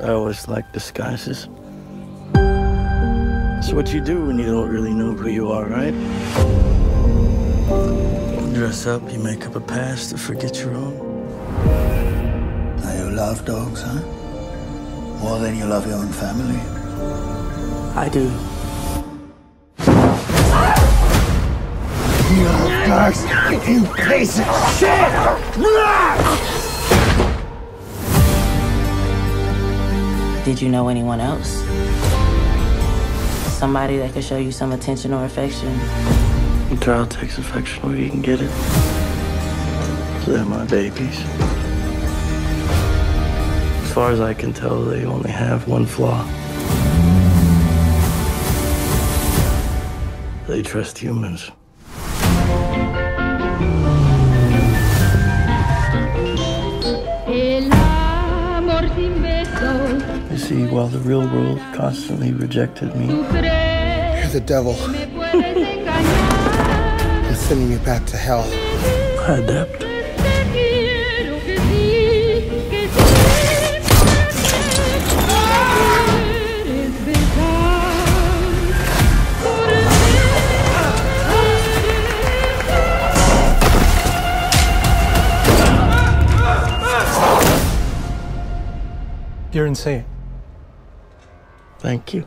I always like disguises. It's what you do when you don't really know who you are, right? You dress up, you make up a past to forget your own. Now you love dogs, huh? More than you love your own family. I do. You curse! You piece of shit! Did you know anyone else? Somebody that could show you some attention or affection? A child takes affection where you can get it. They're my babies. As far as I can tell, they only have one flaw. They trust humans. See, while the real world constantly rejected me, You're the devil. que me. I'm sending you back to hell. I adapt. Te quiero Thank you.